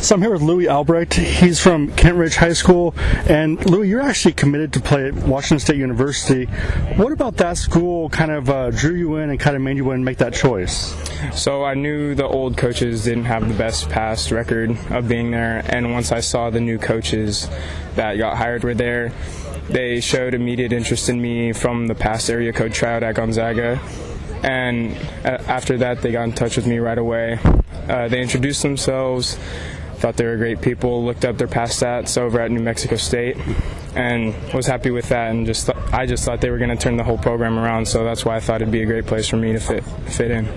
So I'm here with Louie Albrecht. He's from Kentridge High School, and Louie, you're actually committed to play at Washington State University. What about that school kind of uh, drew you in and kind of made you want to make that choice? So I knew the old coaches didn't have the best past record of being there, and once I saw the new coaches that got hired were there, they showed immediate interest in me from the past area code tryout at Gonzaga. And after that, they got in touch with me right away. Uh, they introduced themselves, thought they were great people, looked up their past stats over at New Mexico State, and was happy with that. And just th- I just thought they were going to turn the whole program around, so that's why I thought it'd be a great place for me to fit fit in.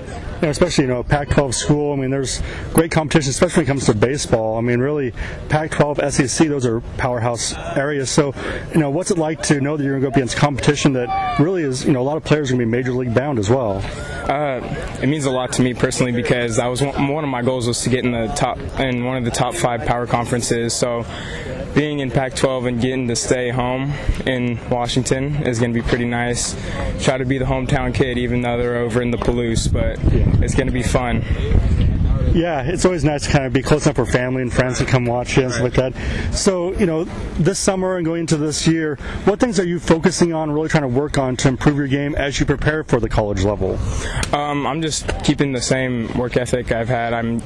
Know, especially you know Pac-12 school. I mean, there's great competition, especially when it comes to baseball. I mean, really, Pac-12, SEC, those are powerhouse areas. So, you know, what's it like to know that you're going to go up against competition that really is, you know, a lot of players are going to be major league bound as well. Uh, it means a lot to me personally because I was one, one of my goals was to get in the top in one of the top five power conferences. So being in Pac-12 and getting to stay home in Washington is going to be pretty nice. Try to be the hometown kid, even though they're over in the Palouse, but it's going to be fun. Yeah, it's always nice to kind of be close enough for family and friends to come watch you and stuff like that. So, you know, this summer and going into this year, what things are you focusing on, really trying to work on to improve your game as you prepare for the college level? Um, I'm just keeping the same work ethic I've had. I'm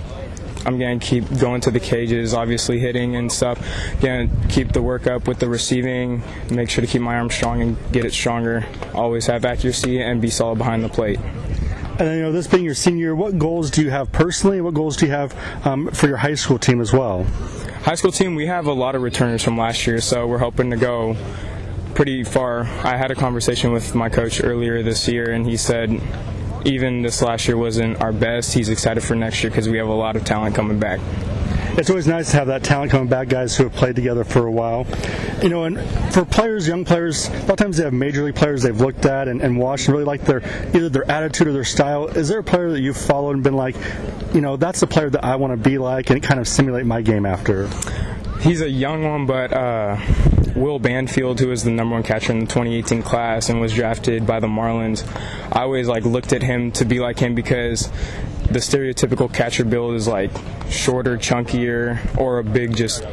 I'm going to keep going to the cages, obviously hitting and stuff. Going to keep the work up with the receiving, make sure to keep my arm strong and get it stronger. Always have accuracy and be solid behind the plate. And then, you know, this being your senior what goals do you have personally? What goals do you have um, for your high school team as well? High school team, we have a lot of returners from last year, so we're hoping to go pretty far. I had a conversation with my coach earlier this year, and he said even this last year wasn't our best. He's excited for next year because we have a lot of talent coming back. It's always nice to have that talent coming back, guys who have played together for a while. You know, and for players, young players, a lot of times they have major league players they've looked at and, and watched and really like their either their attitude or their style. Is there a player that you've followed and been like, you know, that's the player that I want to be like and kind of simulate my game after? He's a young one, but uh, Will Banfield, who was the number one catcher in the 2018 class and was drafted by the Marlins, I always like looked at him to be like him because the stereotypical catcher build is like shorter, chunkier, or a big just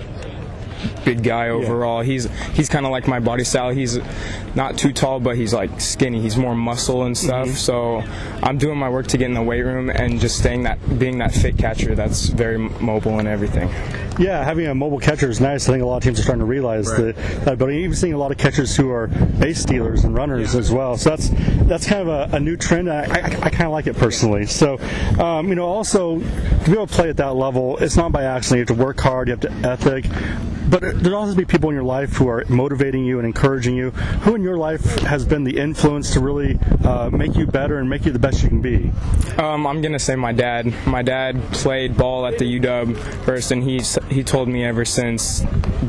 big guy overall. Yeah. He's he's kind of like my body style. He's not too tall, but he's like skinny. He's more muscle and stuff. Mm-hmm. So I'm doing my work to get in the weight room and just staying that being that fit catcher that's very mobile and everything. Yeah, having a mobile catcher is nice. I think a lot of teams are starting to realize right. that. But even seeing a lot of catchers who are base stealers and runners yeah. as well. So that's that's kind of a, a new trend. I, I, I kind of like it personally. So um, you know, also to be able to play at that level, it's not by accident. You have to work hard. You have to ethic but there also be people in your life who are motivating you and encouraging you. Who in your life has been the influence to really uh, make you better and make you the best you can be? Um, I'm gonna say my dad. My dad played ball at the UW first, and he's he told me ever since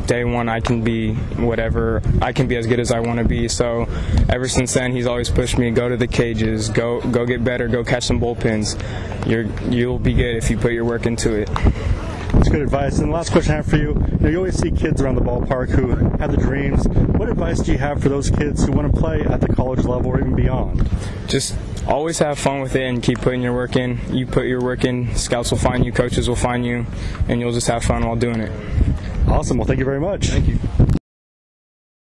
day one I can be whatever I can be as good as I want to be. So ever since then, he's always pushed me go to the cages, go go get better, go catch some bullpens. You're you'll be good if you put your work into it. That's good advice. And the last question I have for you, you, know, you always see kids around the ballpark who have the dreams. What advice do you have for those kids who want to play at the college level or even beyond? Just always have fun with it and keep putting your work in. You put your work in, scouts will find you, coaches will find you, and you'll just have fun while doing it. Awesome. Well, thank you very much. Thank you.